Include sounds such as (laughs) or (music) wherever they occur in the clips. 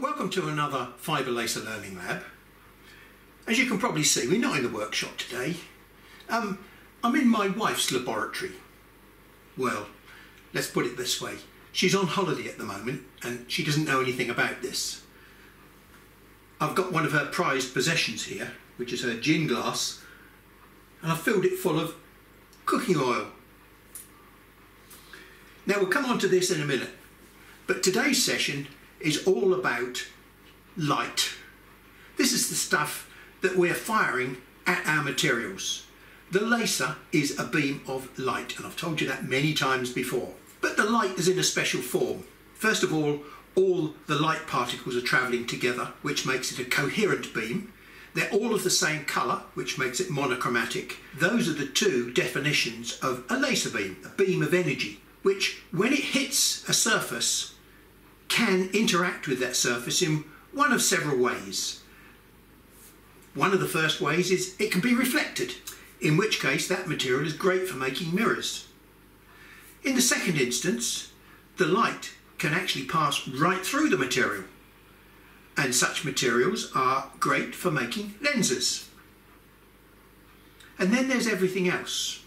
Welcome to another Fibre Laser Learning Lab. As you can probably see, we're not in the workshop today. Um, I'm in my wife's laboratory. Well, let's put it this way. She's on holiday at the moment and she doesn't know anything about this. I've got one of her prized possessions here, which is her gin glass, and I've filled it full of cooking oil. Now we'll come on to this in a minute, but today's session is all about light. This is the stuff that we're firing at our materials. The laser is a beam of light, and I've told you that many times before. But the light is in a special form. First of all, all the light particles are travelling together, which makes it a coherent beam. They're all of the same colour, which makes it monochromatic. Those are the two definitions of a laser beam, a beam of energy, which when it hits a surface can interact with that surface in one of several ways. One of the first ways is it can be reflected, in which case that material is great for making mirrors. In the second instance, the light can actually pass right through the material, and such materials are great for making lenses. And then there's everything else.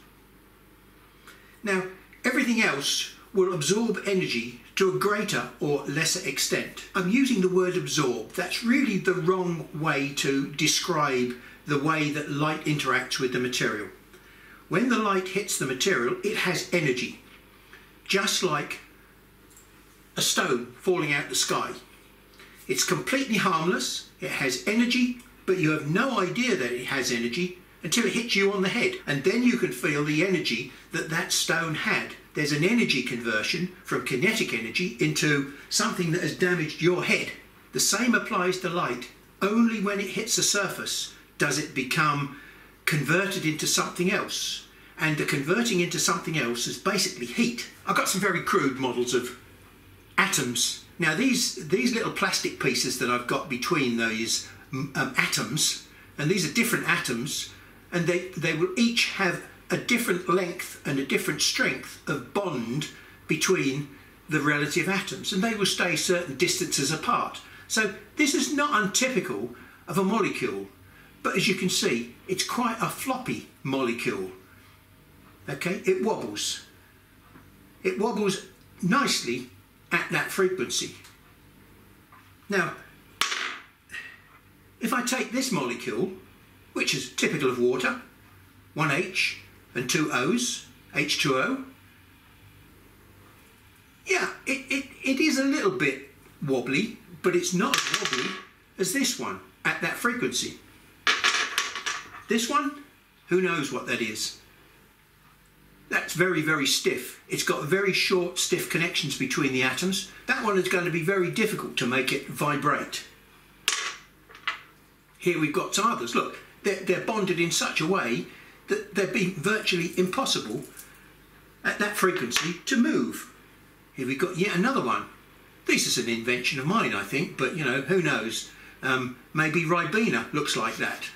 Now, everything else will absorb energy to a greater or lesser extent. I'm using the word absorb. That's really the wrong way to describe the way that light interacts with the material. When the light hits the material, it has energy, just like a stone falling out the sky. It's completely harmless, it has energy, but you have no idea that it has energy until it hits you on the head, and then you can feel the energy that that stone had there's an energy conversion from kinetic energy into something that has damaged your head. The same applies to light. Only when it hits a surface does it become converted into something else. And the converting into something else is basically heat. I've got some very crude models of atoms. Now these, these little plastic pieces that I've got between those um, atoms, and these are different atoms, and they, they will each have a different length and a different strength of bond between the relative atoms and they will stay certain distances apart. So this is not untypical of a molecule but as you can see it's quite a floppy molecule. Okay, it wobbles. It wobbles nicely at that frequency. Now if I take this molecule which is typical of water 1H and two O's, H2O. Yeah, it, it, it is a little bit wobbly, but it's not as wobbly as this one at that frequency. This one, who knows what that is. That's very, very stiff. It's got very short, stiff connections between the atoms. That one is going to be very difficult to make it vibrate. Here we've got some others. Look, they're, they're bonded in such a way that they'd be virtually impossible at that frequency to move. Here we've got yet another one. This is an invention of mine, I think, but you know, who knows? Um, maybe Ribena looks like that.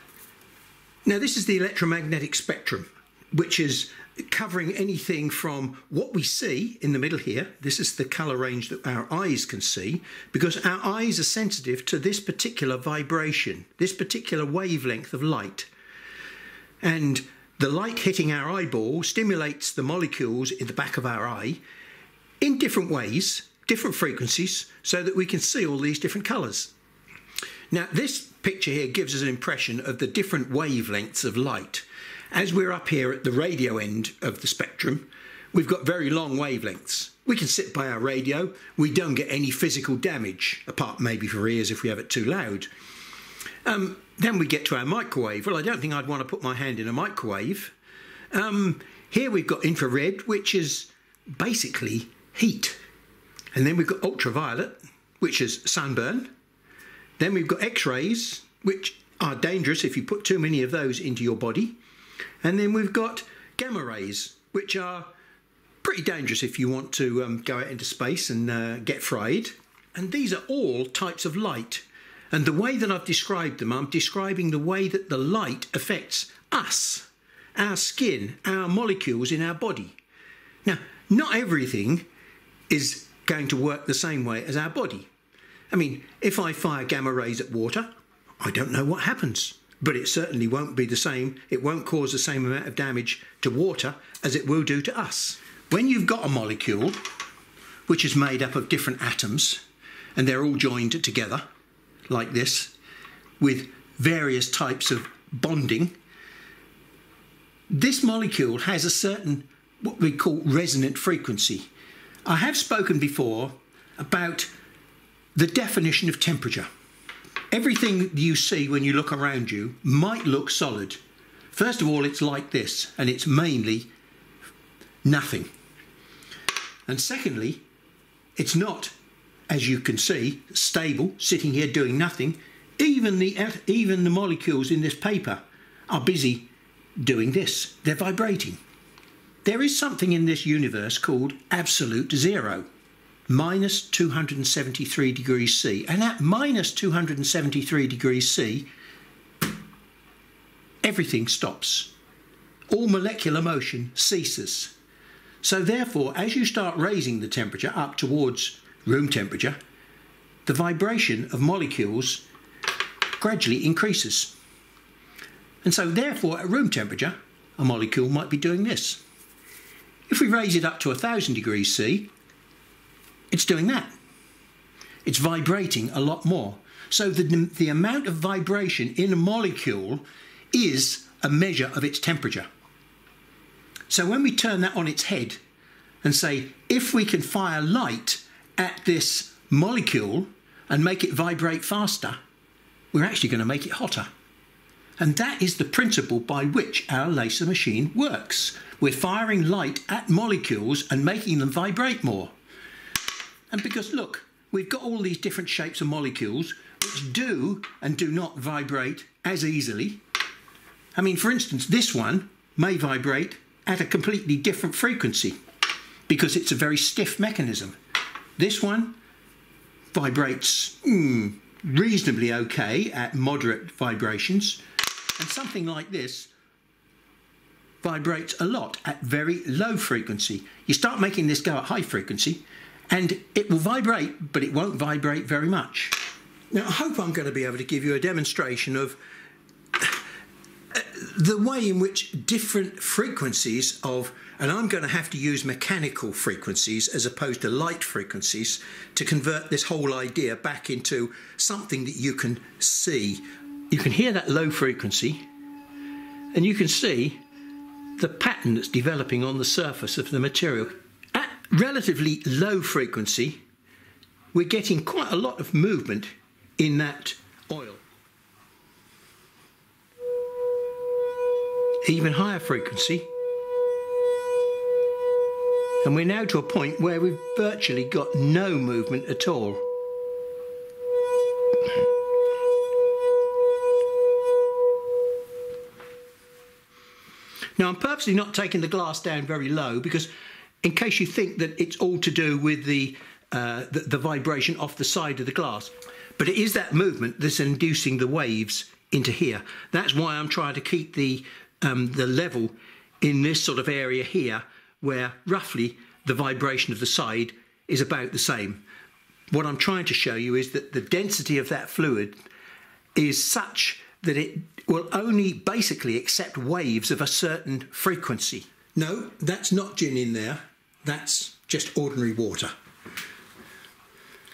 Now, this is the electromagnetic spectrum, which is covering anything from what we see in the middle here. This is the colour range that our eyes can see because our eyes are sensitive to this particular vibration, this particular wavelength of light. And the light hitting our eyeball stimulates the molecules in the back of our eye in different ways, different frequencies, so that we can see all these different colours. Now, this picture here gives us an impression of the different wavelengths of light. As we're up here at the radio end of the spectrum, we've got very long wavelengths. We can sit by our radio, we don't get any physical damage, apart maybe for ears if we have it too loud. Um, then we get to our microwave. Well, I don't think I'd want to put my hand in a microwave. Um, here we've got infrared, which is basically heat. And then we've got ultraviolet, which is sunburn. Then we've got X-rays, which are dangerous if you put too many of those into your body. And then we've got gamma rays, which are pretty dangerous if you want to um, go out into space and uh, get fried. And these are all types of light. And the way that I've described them, I'm describing the way that the light affects us, our skin, our molecules in our body. Now, not everything is going to work the same way as our body. I mean, if I fire gamma rays at water, I don't know what happens. But it certainly won't be the same, it won't cause the same amount of damage to water as it will do to us. When you've got a molecule which is made up of different atoms and they're all joined together like this with various types of bonding, this molecule has a certain what we call resonant frequency. I have spoken before about the definition of temperature. Everything you see when you look around you might look solid. First of all, it's like this, and it's mainly nothing. And secondly, it's not, as you can see, stable, sitting here doing nothing. Even the, even the molecules in this paper are busy doing this. They're vibrating. There is something in this universe called absolute zero, minus 273 degrees C. And at minus 273 degrees C, everything stops. All molecular motion ceases. So therefore, as you start raising the temperature up towards room temperature, the vibration of molecules gradually increases. And so therefore, at room temperature, a molecule might be doing this. If we raise it up to 1000 degrees C, it's doing that. It's vibrating a lot more. So the, the amount of vibration in a molecule is a measure of its temperature. So when we turn that on its head and say, if we can fire light at this molecule and make it vibrate faster, we're actually going to make it hotter. And that is the principle by which our laser machine works. We're firing light at molecules and making them vibrate more. And because look, we've got all these different shapes of molecules which do and do not vibrate as easily. I mean, for instance, this one may vibrate at a completely different frequency because it's a very stiff mechanism. This one vibrates mm, reasonably okay at moderate vibrations, and something like this vibrates a lot at very low frequency. You start making this go at high frequency, and it will vibrate, but it won't vibrate very much. Now, I hope I'm going to be able to give you a demonstration of uh, the way in which different frequencies of, and I'm going to have to use mechanical frequencies as opposed to light frequencies to convert this whole idea back into something that you can see. You can hear that low frequency and you can see the pattern that's developing on the surface of the material. At relatively low frequency, we're getting quite a lot of movement in that oil. even higher frequency. And we're now to a point where we've virtually got no movement at all. Now I'm purposely not taking the glass down very low because in case you think that it's all to do with the, uh, the, the vibration off the side of the glass. But it is that movement that's inducing the waves into here. That's why I'm trying to keep the um, the level in this sort of area here where roughly the vibration of the side is about the same. What I'm trying to show you is that the density of that fluid is such that it will only basically accept waves of a certain frequency. No, that's not gin in there, that's just ordinary water.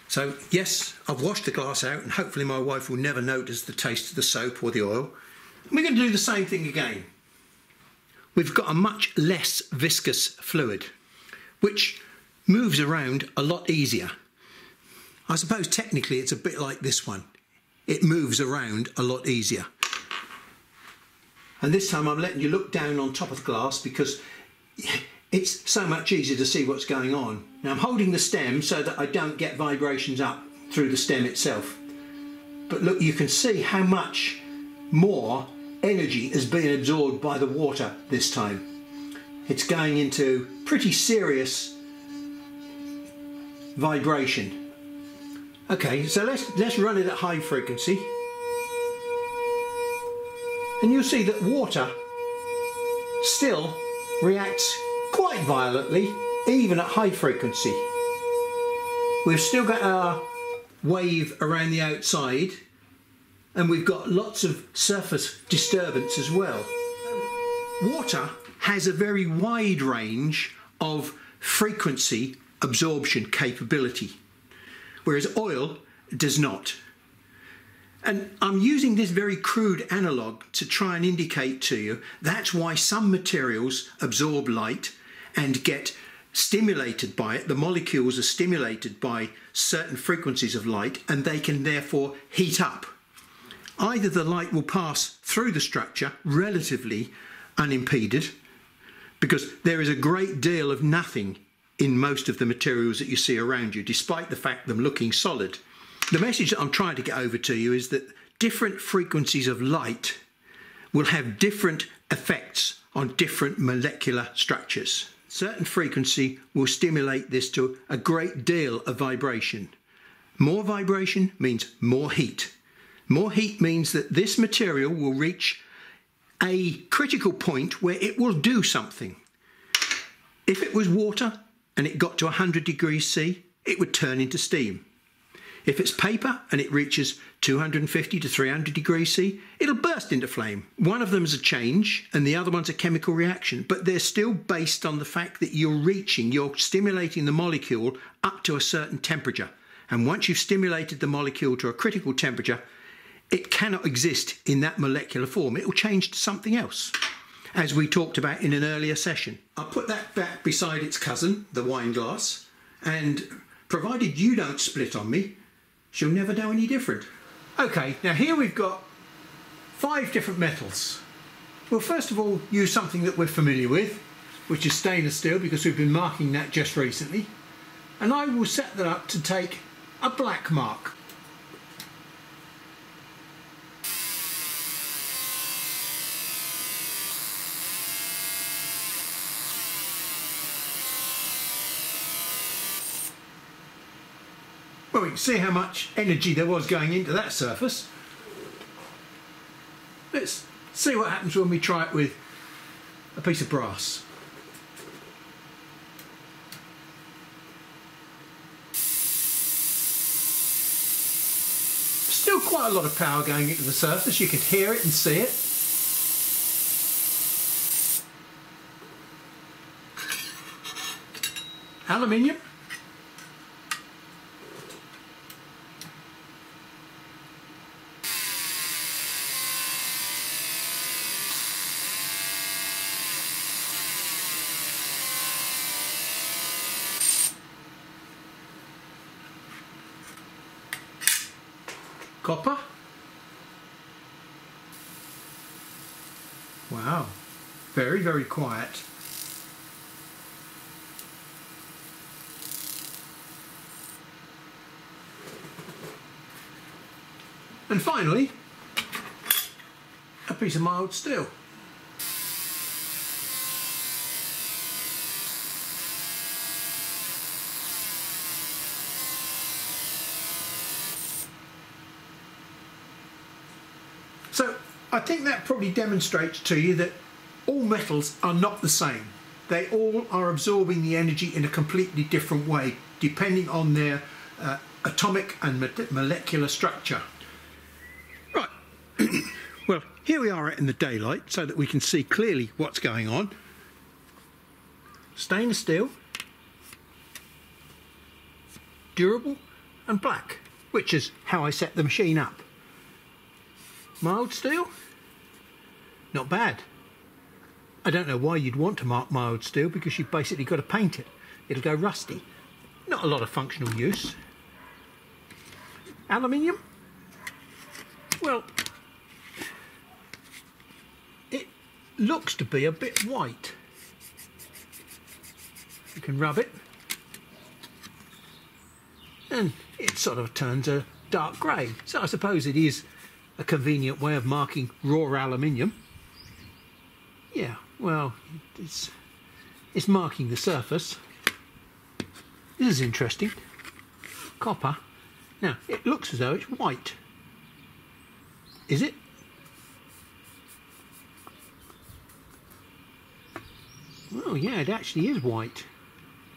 So yes, I've washed the glass out and hopefully my wife will never notice the taste of the soap or the oil. And we're going to do the same thing again we've got a much less viscous fluid, which moves around a lot easier. I suppose technically it's a bit like this one. It moves around a lot easier. And this time I'm letting you look down on top of the glass because it's so much easier to see what's going on. Now I'm holding the stem so that I don't get vibrations up through the stem itself. But look, you can see how much more energy is being absorbed by the water this time. It's going into pretty serious vibration. Okay, so let's let's run it at high frequency. And you'll see that water still reacts quite violently even at high frequency. We've still got our wave around the outside and we've got lots of surface disturbance as well. Water has a very wide range of frequency absorption capability, whereas oil does not. And I'm using this very crude analogue to try and indicate to you that's why some materials absorb light and get stimulated by it. The molecules are stimulated by certain frequencies of light and they can therefore heat up. Either the light will pass through the structure relatively unimpeded because there is a great deal of nothing in most of the materials that you see around you, despite the fact them looking solid. The message that I'm trying to get over to you is that different frequencies of light will have different effects on different molecular structures. Certain frequency will stimulate this to a great deal of vibration. More vibration means more heat. More heat means that this material will reach a critical point where it will do something. If it was water and it got to 100 degrees C, it would turn into steam. If it's paper and it reaches 250 to 300 degrees C, it'll burst into flame. One of them is a change and the other one's a chemical reaction, but they're still based on the fact that you're reaching, you're stimulating the molecule up to a certain temperature. And once you've stimulated the molecule to a critical temperature, it cannot exist in that molecular form. It will change to something else, as we talked about in an earlier session. I'll put that back beside its cousin, the wine glass, and provided you don't split on me, she'll never know any different. Okay, now here we've got five different metals. We'll first of all use something that we're familiar with, which is stainless steel because we've been marking that just recently. And I will set that up to take a black mark. See how much energy there was going into that surface. Let's see what happens when we try it with a piece of brass. Still quite a lot of power going into the surface, you can hear it and see it. Aluminium Copper. Wow, very, very quiet. And finally, a piece of mild steel. So I think that probably demonstrates to you that all metals are not the same. They all are absorbing the energy in a completely different way, depending on their uh, atomic and molecular structure. Right, (coughs) well, here we are in the daylight so that we can see clearly what's going on. Stainless steel, durable and black, which is how I set the machine up. Mild steel? Not bad. I don't know why you'd want to mark mild steel because you've basically got to paint it. It'll go rusty. Not a lot of functional use. Aluminium? Well, it looks to be a bit white. You can rub it and it sort of turns a dark grey. So I suppose it is a convenient way of marking raw aluminium. Yeah, well, it's, it's marking the surface. This is interesting. Copper. Now, it looks as though it's white. Is it? Oh yeah, it actually is white.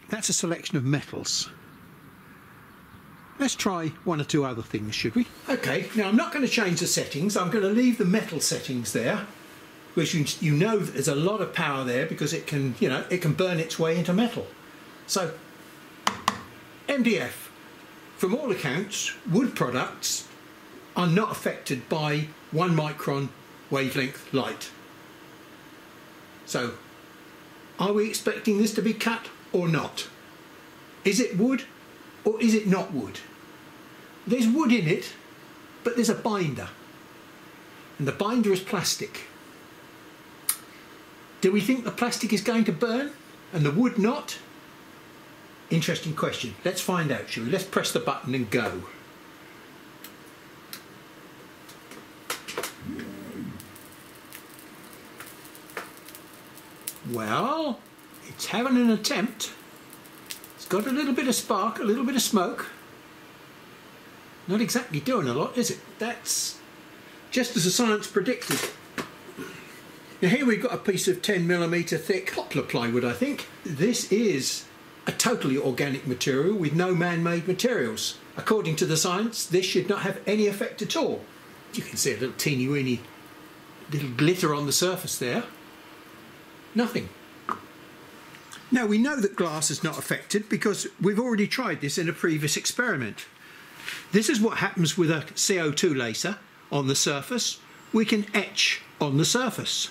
That's a selection of metals. let's try one or two other things, should we? Okay, now I'm not going to change the settings. I'm going to leave the metal settings there, which you, know there's a lot of power there because it can, you know, it can burn its way into metal. So, MDF, from all accounts, wood products are not affected by one micron wavelength light. So, are we expecting this to be cut or not? Is it wood or is it not wood? There's wood in it, but there's a binder. And the binder is plastic. Do we think the plastic is going to burn and the wood not? Interesting question. Let's find out, shall we? Let's press the button and go. Well, it's having an attempt. It's got a little bit of spark, a little bit of smoke. Not exactly doing a lot, is it? That's just as the science predicted. Now here we've got a piece of 10 millimeter thick poplar plywood, I think. This is a totally organic material with no man-made materials. According to the science, this should not have any effect at all. You can see a little teeny weeny little glitter on the surface there. Nothing. Now we know that glass is not affected because we've already tried this in a previous experiment. This is what happens with a CO2 laser on the surface. We can etch on the surface.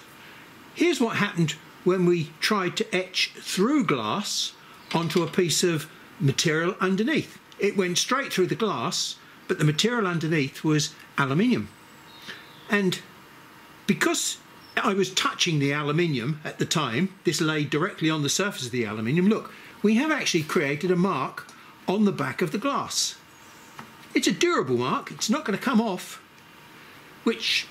Here's what happened when we tried to etch through glass onto a piece of material underneath. It went straight through the glass, but the material underneath was aluminium. And because I was touching the aluminium at the time, this laid directly on the surface of the aluminium, look, we have actually created a mark on the back of the glass. It's a durable mark, it's not going to come off, which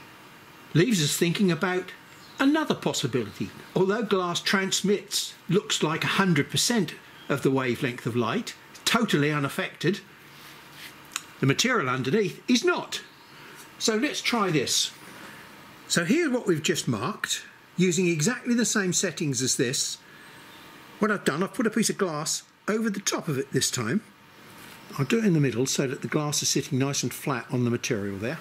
leaves us thinking about another possibility. Although glass transmits, looks like 100% of the wavelength of light, totally unaffected, the material underneath is not. So let's try this. So here's what we've just marked, using exactly the same settings as this. What I've done, I've put a piece of glass over the top of it this time. I'll do it in the middle so that the glass is sitting nice and flat on the material there.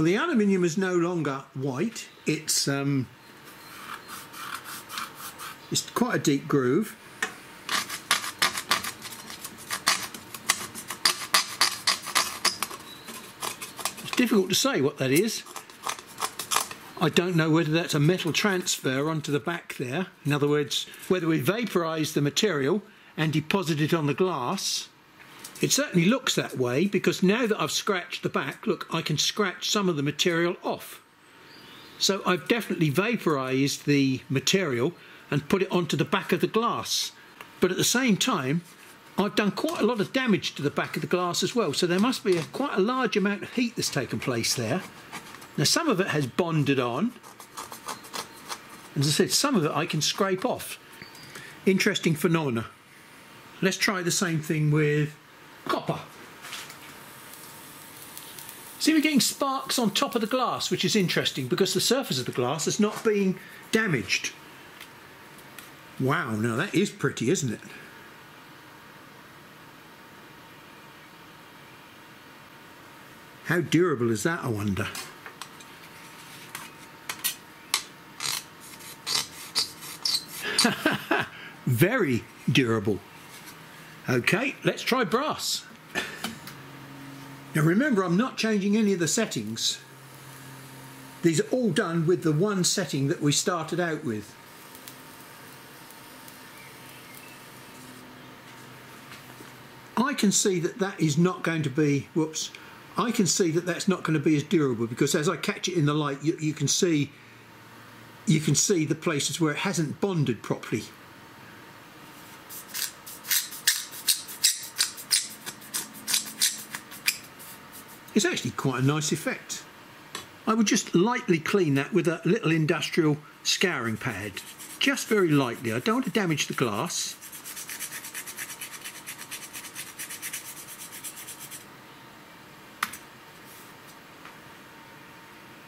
Well, the aluminium is no longer white. It's um, it's quite a deep groove. It's difficult to say what that is. I don't know whether that's a metal transfer onto the back there. In other words, whether we vaporise the material and deposit it on the glass it certainly looks that way because now that I've scratched the back, look, I can scratch some of the material off. So I've definitely vaporised the material and put it onto the back of the glass. But at the same time, I've done quite a lot of damage to the back of the glass as well. So there must be a, quite a large amount of heat that's taken place there. Now some of it has bonded on. As I said, some of it I can scrape off. Interesting phenomena. Let's try the same thing with copper. See, we're getting sparks on top of the glass, which is interesting because the surface of the glass is not being damaged. Wow, now that is pretty, isn't it? How durable is that, I wonder? (laughs) Very durable. Okay, let's try brass. Now remember, I'm not changing any of the settings. These are all done with the one setting that we started out with. I can see that that is not going to be, whoops, I can see that that's not going to be as durable because as I catch it in the light, you, you can see you can see the places where it hasn't bonded properly. It's actually quite a nice effect. I would just lightly clean that with a little industrial scouring pad. Just very lightly. I don't want to damage the glass.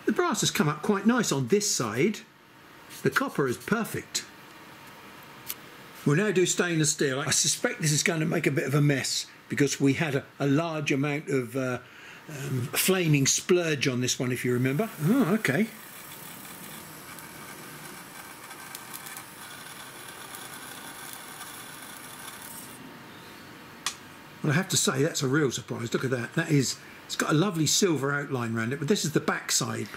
The brass has come up quite nice on this side. The copper is perfect. We'll now do stainless steel. I suspect this is going to make a bit of a mess because we had a, a large amount of uh, um, flaming splurge on this one if you remember. Oh, okay. Well, I have to say that's a real surprise. Look at that. That is, it's got a lovely silver outline around it, but this is the back side.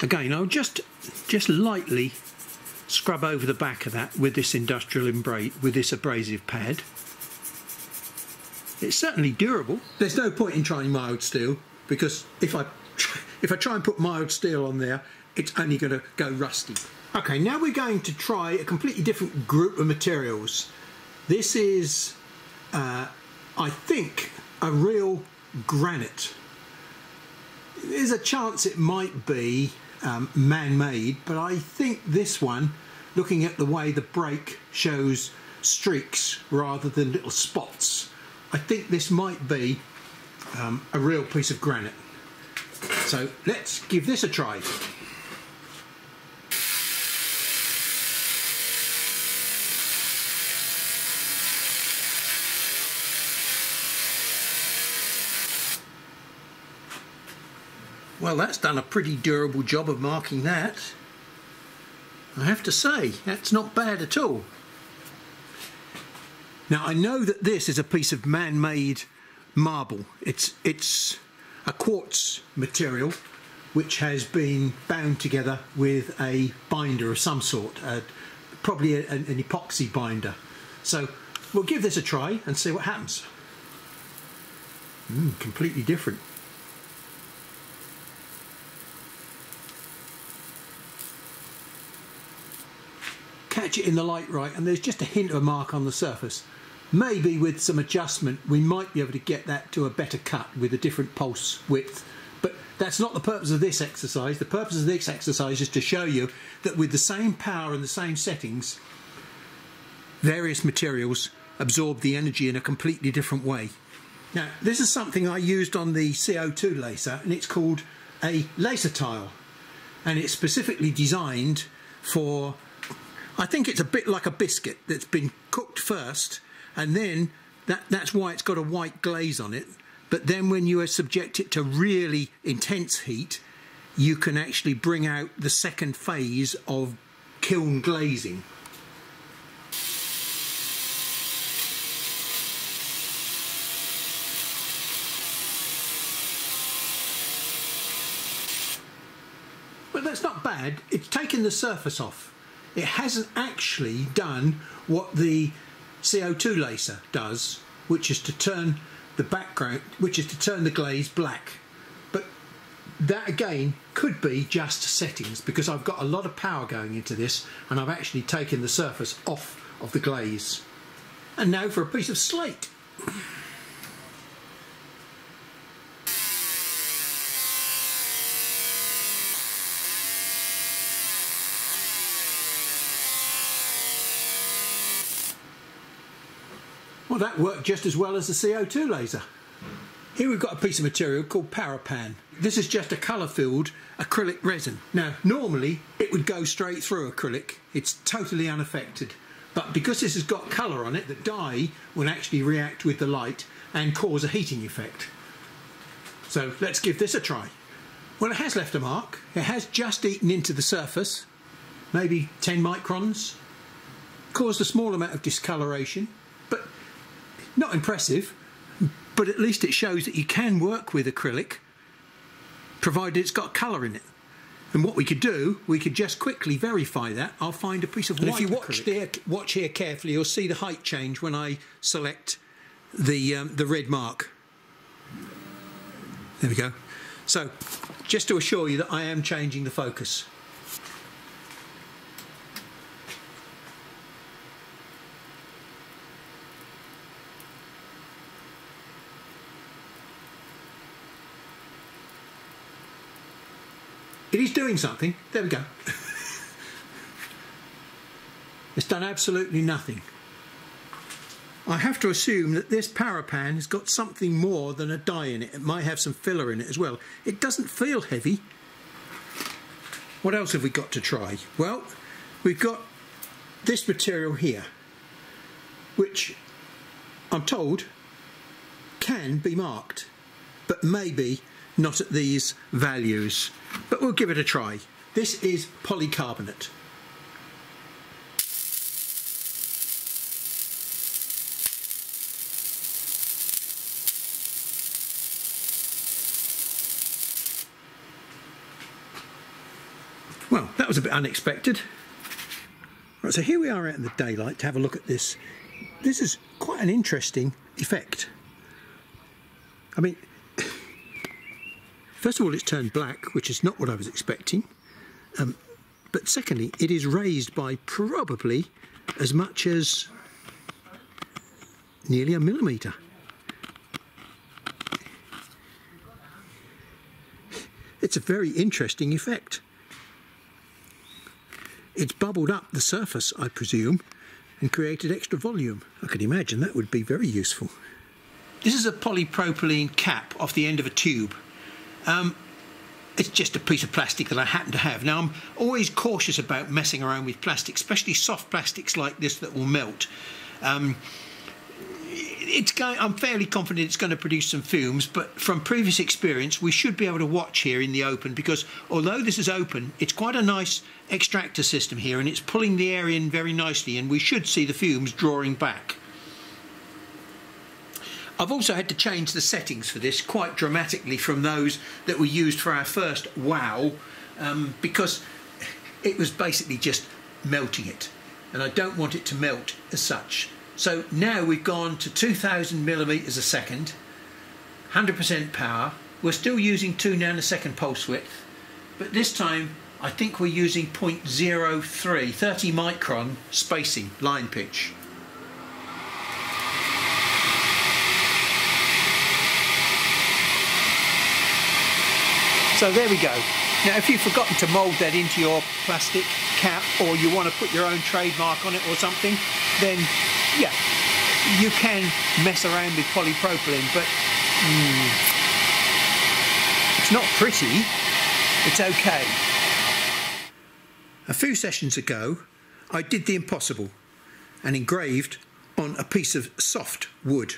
Again, I'll just, just lightly scrub over the back of that with this industrial embrace, with this abrasive pad. It's certainly durable. There's no point in trying mild steel because if I, if I try and put mild steel on there, it's only going to go rusty. Okay, now we're going to try a completely different group of materials. This is uh, I think, a real granite. There's a chance it might be um, man-made, but I think this one, looking at the way the break shows streaks rather than little spots, I think this might be um, a real piece of granite. So let's give this a try. Well, that's done a pretty durable job of marking that. I have to say, that's not bad at all. Now, I know that this is a piece of man-made marble. It's, it's a quartz material which has been bound together with a binder of some sort, uh, probably a, an epoxy binder. So we'll give this a try and see what happens. Mm, completely different. catch it in the light right and there's just a hint of a mark on the surface. Maybe with some adjustment we might be able to get that to a better cut with a different pulse width but that's not the purpose of this exercise. The purpose of this exercise is to show you that with the same power and the same settings various materials absorb the energy in a completely different way. Now this is something I used on the CO2 laser and it's called a laser tile and it's specifically designed for I think it's a bit like a biscuit that's been cooked first and then that, that's why it's got a white glaze on it. But then when you subject it to really intense heat, you can actually bring out the second phase of kiln glazing. Well, that's not bad. It's taken the surface off it hasn't actually done what the CO2 laser does, which is to turn the background, which is to turn the glaze black. But that again could be just settings because I've got a lot of power going into this and I've actually taken the surface off of the glaze. And now for a piece of slate. That worked just as well as the CO2 laser. Here we've got a piece of material called Parapan. This is just a colour-filled acrylic resin. Now, normally it would go straight through acrylic. It's totally unaffected. But because this has got colour on it, the dye will actually react with the light and cause a heating effect. So let's give this a try. Well, it has left a mark. It has just eaten into the surface, maybe 10 microns, caused a small amount of discoloration, but not impressive, but at least it shows that you can work with acrylic provided it's got colour in it. And what we could do, we could just quickly verify that. I'll find a piece of and white. if you watch, there, watch here carefully, you'll see the height change when I select the um, the red mark. There we go. So, just to assure you that I am changing the focus. It is doing something. There we go. it's done absolutely nothing. I have to assume that this Parapan has got something more than a dye in it. It might have some filler in it as well. It doesn't feel heavy. what else have we got to try? Well, we've got this material here, which I'm told can be marked, but maybe not at these values. But we'll give it a try. This is polycarbonate. Well, that was a bit unexpected. Right, so here we are out in the daylight to have a look at this. This is quite an interesting effect. I mean, first of all, it's turned black, which is not what I was expecting. Um, but secondly, it is raised by probably as much as nearly a millimetre. It's a very interesting effect. It's bubbled up the surface, I presume, and created extra volume. I can imagine that would be very useful. This is a polypropylene cap off the end of a tube. Um, it's just a piece of plastic that I happen to have. Now, I'm always cautious about messing around with plastic, especially soft plastics like this that will melt. Um, it's going, I'm fairly confident it's going to produce some fumes, but from previous experience, we should be able to watch here in the open because although this is open, it's quite a nice extractor system here and it's pulling the air in very nicely and we should see the fumes drawing back. I've also had to change the settings for this quite dramatically from those that we used for our first wow um, because it was basically just melting it and I don't want it to melt as such. So now we've gone to 2000 millimeters a second, 100% power. We're still using 2 nanosecond pulse width, but this time I think we're using 0.03, 30 micron spacing, line pitch. So there we go. Now if you've forgotten to mould that into your plastic cap or you want to put your own trademark on it or something, then yeah, you can mess around with polypropylene, but mm, it's not pretty, it's okay. A few sessions ago, I did the impossible and engraved on a piece of soft wood.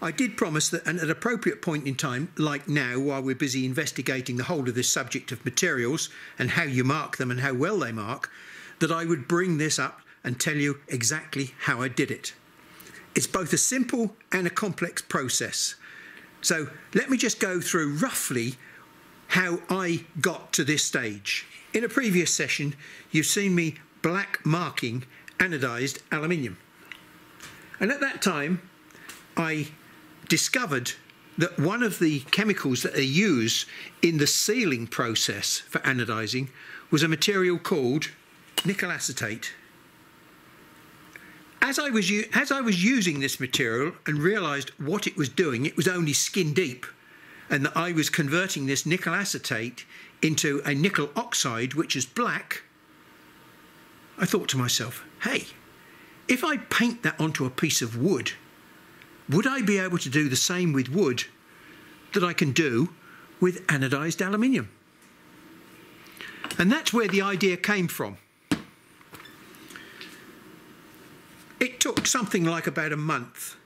I did promise that at an appropriate point in time, like now, while we're busy investigating the whole of this subject of materials and how you mark them and how well they mark, that I would bring this up and tell you exactly how I did it. It's both a simple and a complex process. So let me just go through roughly how I got to this stage. In a previous session, you've seen me black marking anodized aluminium. And at that time, I discovered that one of the chemicals that they use in the sealing process for anodizing was a material called nickel acetate. As I was as I was using this material and realized what it was doing, it was only skin deep and that I was converting this nickel acetate into a nickel oxide which is black. I thought to myself, hey, if I paint that onto a piece of wood would I be able to do the same with wood that I can do with anodized aluminium? And that's where the idea came from. It took something like about a month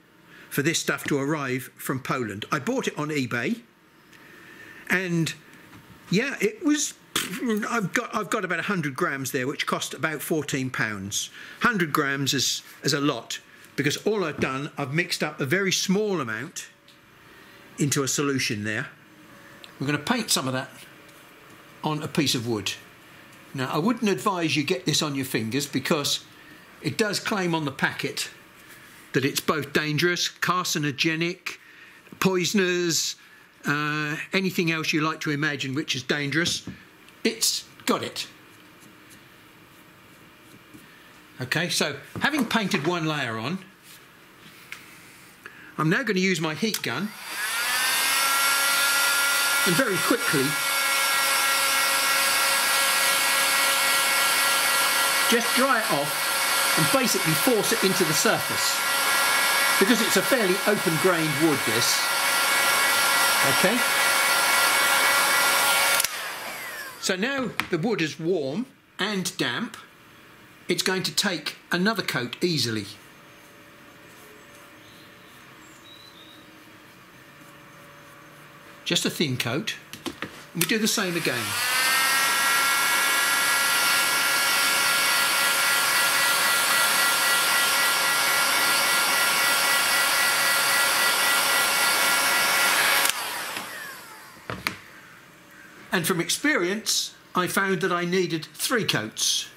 for this stuff to arrive from Poland. I bought it on eBay and yeah, it was I've got I've got about 100 grams there, which cost about 14 pounds. 100 grams is, is a lot because all I've done, I've mixed up a very small amount into a solution there. We're going to paint some of that on a piece of wood. Now, I wouldn't advise you get this on your fingers because it does claim on the packet that it's both dangerous, carcinogenic, poisonous, uh, anything else you like to imagine which is dangerous. It's got it. Okay, so having painted one layer on, I'm now going to use my heat gun and very quickly just dry it off and basically force it into the surface. Because it's a fairly open grained wood this. Okay? So now the wood is warm and damp, it's going to take another coat easily. Just a thin coat. We do the same again. And from experience, I found that I needed three coats.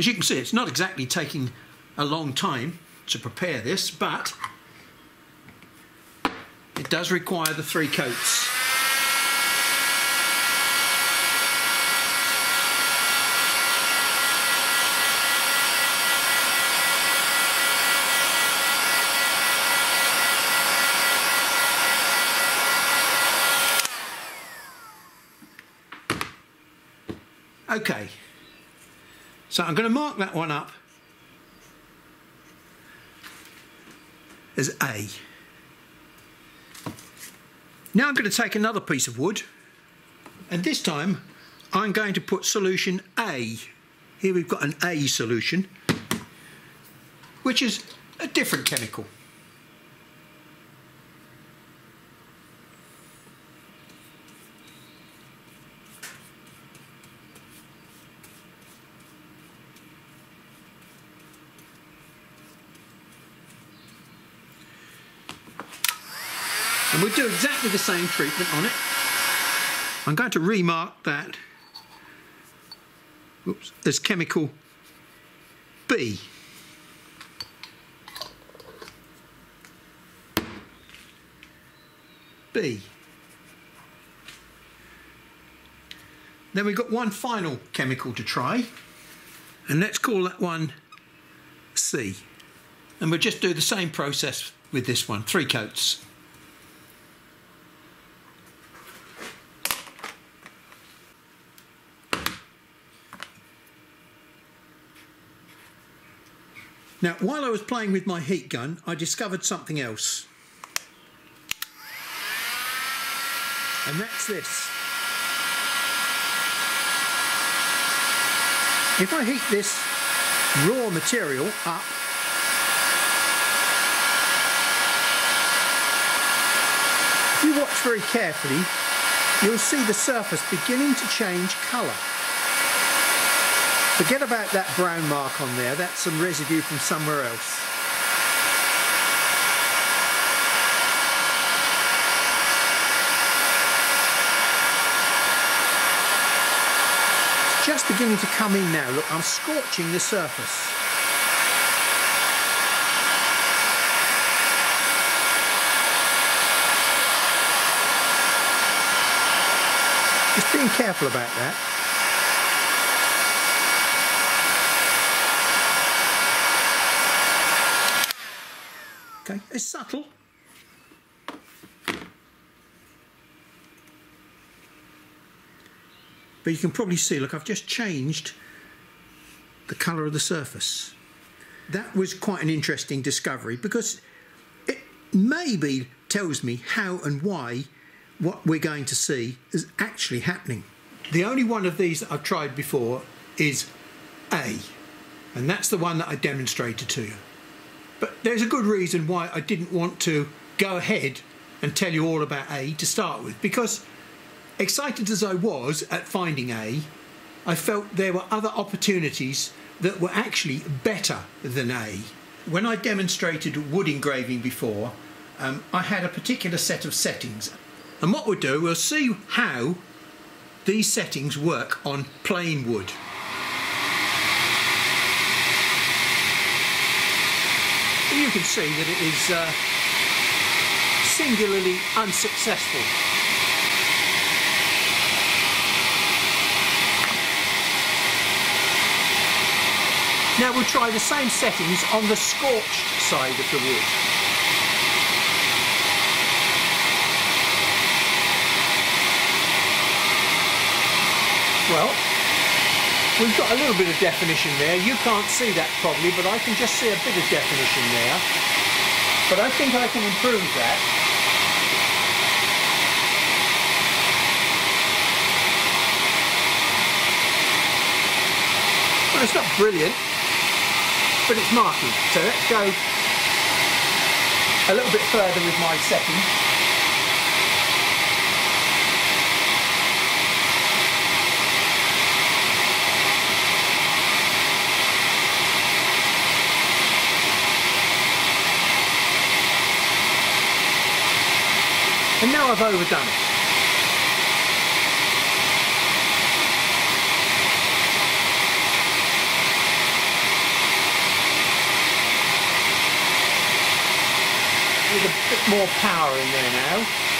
As you can see, it's not exactly taking a long time to prepare this, but it does require the three coats. Okay, so I'm going to mark that one up as A. Now I'm going to take another piece of wood and this time I'm going to put solution A. Here we've got an A solution which is a different chemical. And we'll do exactly the same treatment on it. I'm going to remark that oops, as chemical B. B. Then we've got one final chemical to try, and let's call that one C. And we'll just do the same process with this one, three coats. Now, while I was playing with my heat gun, I discovered something else. And that's this. If I heat this raw material up, if you watch very carefully, you'll see the surface beginning to change colour. Forget about that brown mark on there, that's some residue from somewhere else. It's just beginning to come in now. Look, I'm scorching the surface. Just being careful about that. Okay, it's subtle. But you can probably see, look, I've just changed the colour of the surface. That was quite an interesting discovery because it maybe tells me how and why what we're going to see is actually happening. The only one of these that I've tried before is A, and that's the one that I demonstrated to you. But there's a good reason why I didn't want to go ahead and tell you all about A to start with, because excited as I was at finding A, I felt there were other opportunities that were actually better than A. When I demonstrated wood engraving before, um, I had a particular set of settings. And what we'll do, we'll see how these settings work on plain wood. You can see that it is uh, singularly unsuccessful. Now we'll try the same settings on the scorched side of the wood. Well, We've got a little bit of definition there. You can't see that probably, but I can just see a bit of definition there. But I think I can improve that. Well, it's not brilliant, but it's marking. So let's go a little bit further with my second. I've overdone it. With a bit more power in there now.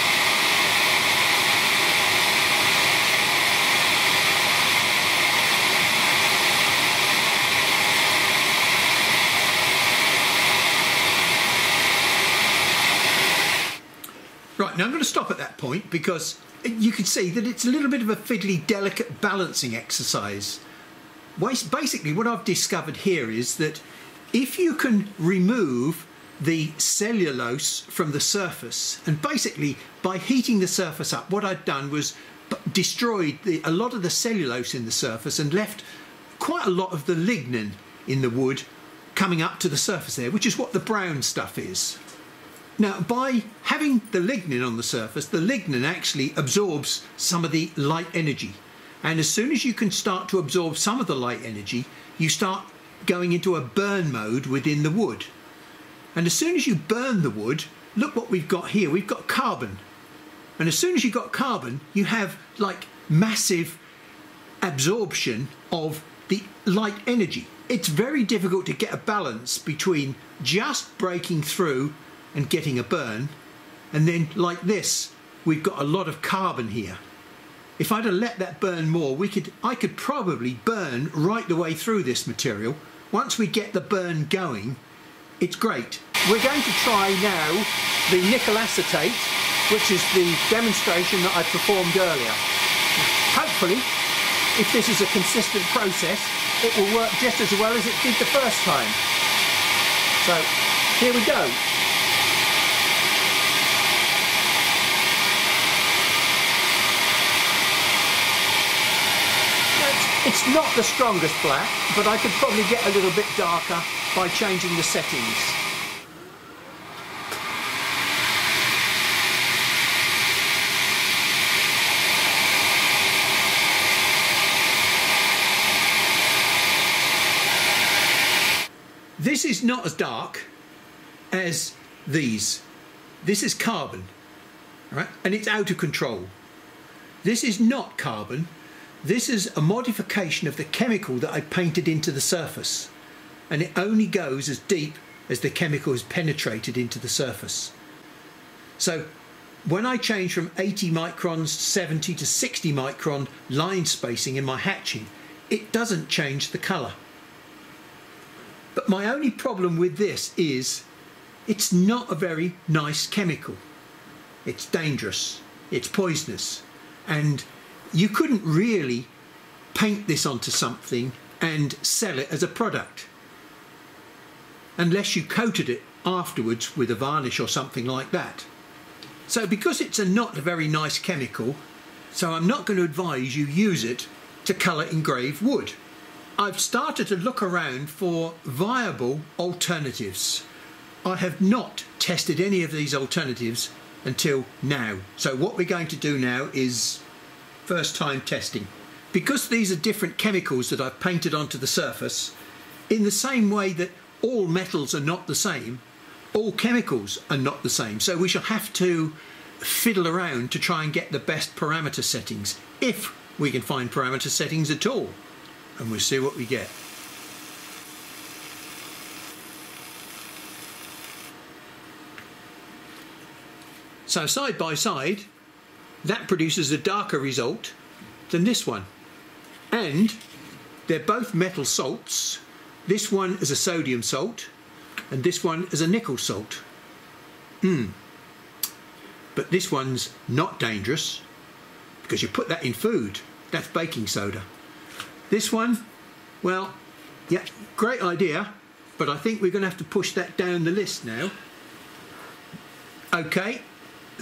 Right, now I'm going to stop at that point because you can see that it's a little bit of a fiddly, delicate balancing exercise. Basically, what I've discovered here is that if you can remove the cellulose from the surface, and basically by heating the surface up, what I'd done was destroyed the, a lot of the cellulose in the surface and left quite a lot of the lignin in the wood coming up to the surface there, which is what the brown stuff is. Now, by having the lignin on the surface, the lignin actually absorbs some of the light energy. And as soon as you can start to absorb some of the light energy, you start going into a burn mode within the wood. And as soon as you burn the wood, look what we've got here. We've got carbon. And as soon as you've got carbon, you have like massive absorption of the light energy. It's very difficult to get a balance between just breaking through and getting a burn. And then like this, we've got a lot of carbon here. If I'd have let that burn more, we could, I could probably burn right the way through this material. Once we get the burn going, it's great. We're going to try now the nickel acetate, which is the demonstration that I performed earlier. Hopefully, if this is a consistent process, it will work just as well as it did the first time. So, here we go. It's not the strongest black, but I could probably get a little bit darker by changing the settings. This is not as dark as these. This is carbon, right? And it's out of control. This is not carbon, this is a modification of the chemical that I painted into the surface and it only goes as deep as the chemical has penetrated into the surface. So when I change from 80 microns, 70 to 60 micron line spacing in my hatching, it doesn't change the colour. But my only problem with this is it's not a very nice chemical. It's dangerous, it's poisonous, and you couldn't really paint this onto something and sell it as a product unless you coated it afterwards with a varnish or something like that. So because it's a not a very nice chemical, so I'm not going to advise you use it to colour engrave wood. I've started to look around for viable alternatives. I have not tested any of these alternatives until now. So what we're going to do now is first time testing. Because these are different chemicals that I've painted onto the surface, in the same way that all metals are not the same, all chemicals are not the same. So we shall have to fiddle around to try and get the best parameter settings, if we can find parameter settings at all. And we'll see what we get. So side by side, that produces a darker result than this one. And they're both metal salts. This one is a sodium salt and this one is a nickel salt. Hmm. But this one's not dangerous because you put that in food. That's baking soda. This one, well, yeah, great idea, but I think we're going to have to push that down the list now. Okay,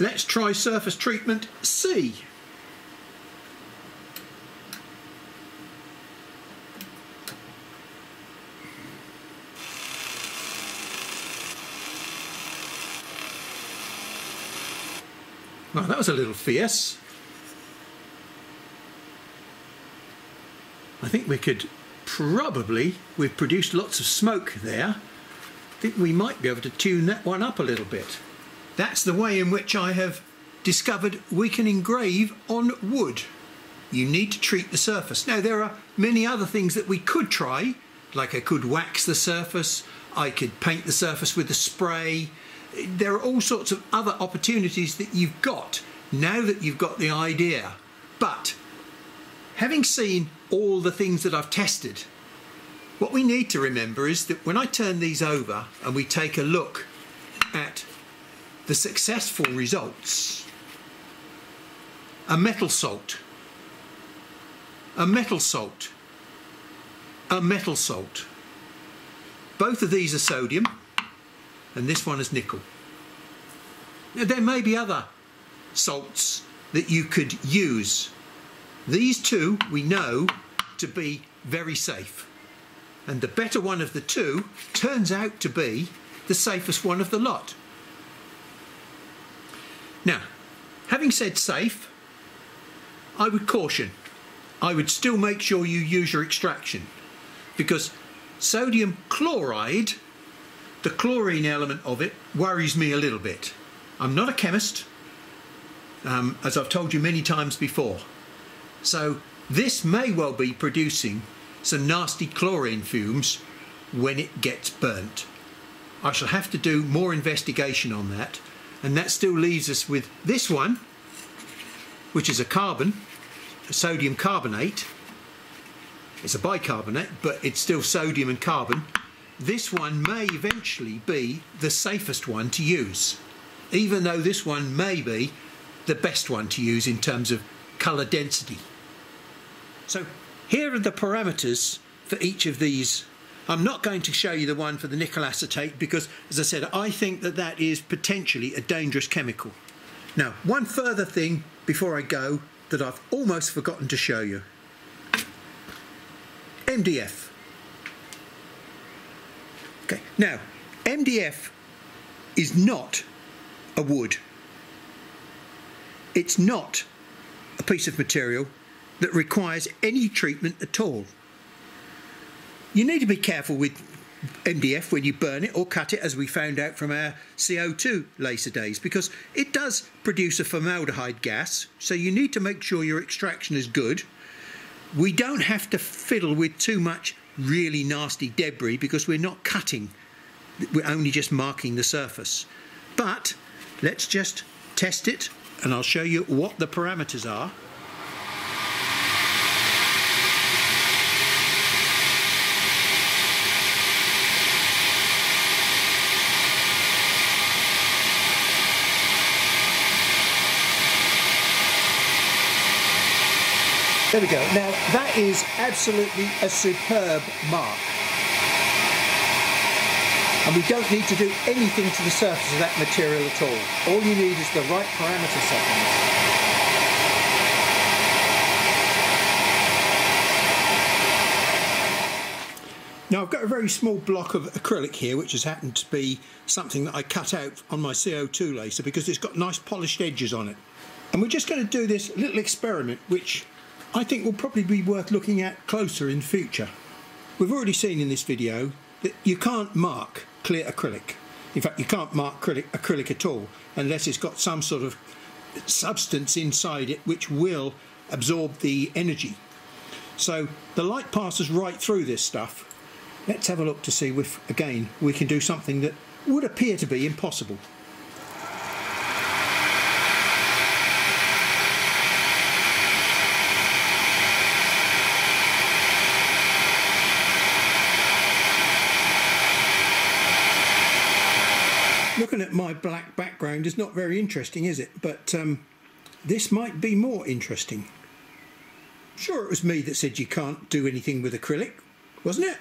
Let's try surface treatment C. Well, that was a little fierce. I think we could probably, we've produced lots of smoke there, I think we might be able to tune that one up a little bit. That's the way in which I have discovered we can engrave on wood. You need to treat the surface. Now there are many other things that we could try, like I could wax the surface, I could paint the surface with a spray. There are all sorts of other opportunities that you've got now that you've got the idea. But having seen all the things that I've tested, what we need to remember is that when I turn these over and we take a look at the successful results, a metal salt, a metal salt, a metal salt. Both of these are sodium and this one is nickel. Now, there may be other salts that you could use. These two we know to be very safe. And the better one of the two turns out to be the safest one of the lot. Now, having said safe, I would caution. I would still make sure you use your extraction because sodium chloride, the chlorine element of it, worries me a little bit. I'm not a chemist, um, as I've told you many times before. So this may well be producing some nasty chlorine fumes when it gets burnt. I shall have to do more investigation on that and that still leaves us with this one which is a carbon, a sodium carbonate. It's a bicarbonate but it's still sodium and carbon. This one may eventually be the safest one to use even though this one may be the best one to use in terms of colour density. So here are the parameters for each of these. I'm not going to show you the one for the nickel acetate because, as I said, I think that that is potentially a dangerous chemical. Now, one further thing before I go that I've almost forgotten to show you. MDF. Okay, now, MDF is not a wood. It's not a piece of material that requires any treatment at all. You need to be careful with MDF when you burn it or cut it, as we found out from our CO2 laser days, because it does produce a formaldehyde gas, so you need to make sure your extraction is good. We don't have to fiddle with too much really nasty debris because we're not cutting, we're only just marking the surface. But Let's just test it and I'll show you what the parameters are. There we go. Now that is absolutely a superb mark and we don't need to do anything to the surface of that material at all. All you need is the right parameter settings. Now I've got a very small block of acrylic here which has happened to be something that I cut out on my CO2 laser because it's got nice polished edges on it. And we're just going to do this little experiment which I think will probably be worth looking at closer in future. We've already seen in this video that you can't mark clear acrylic. In fact, you can't mark acrylic, acrylic at all unless it's got some sort of substance inside it which will absorb the energy. So the light passes right through this stuff. Let's have a look to see if, again, we can do something that would appear to be impossible. Looking at my black background is not very interesting, is it? But um, this might be more interesting. Sure, it was me that said you can't do anything with acrylic, wasn't it?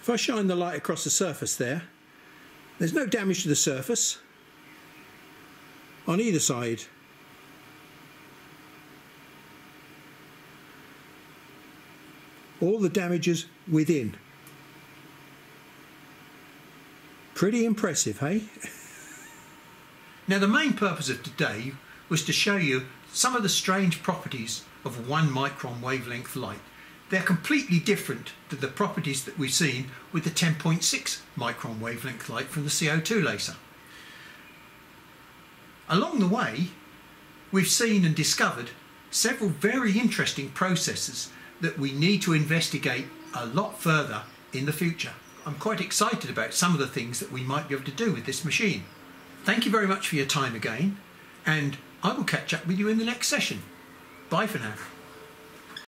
If I shine the light across the surface there, there's no damage to the surface on either side. All the damages within. Pretty impressive, hey? (laughs) now the main purpose of today was to show you some of the strange properties of one micron wavelength light. They're completely different to the properties that we've seen with the 10.6 micron wavelength light from the CO2 laser. Along the way, we've seen and discovered several very interesting processes that we need to investigate a lot further in the future. I'm quite excited about some of the things that we might be able to do with this machine. Thank you very much for your time again, and I will catch up with you in the next session. Bye for now.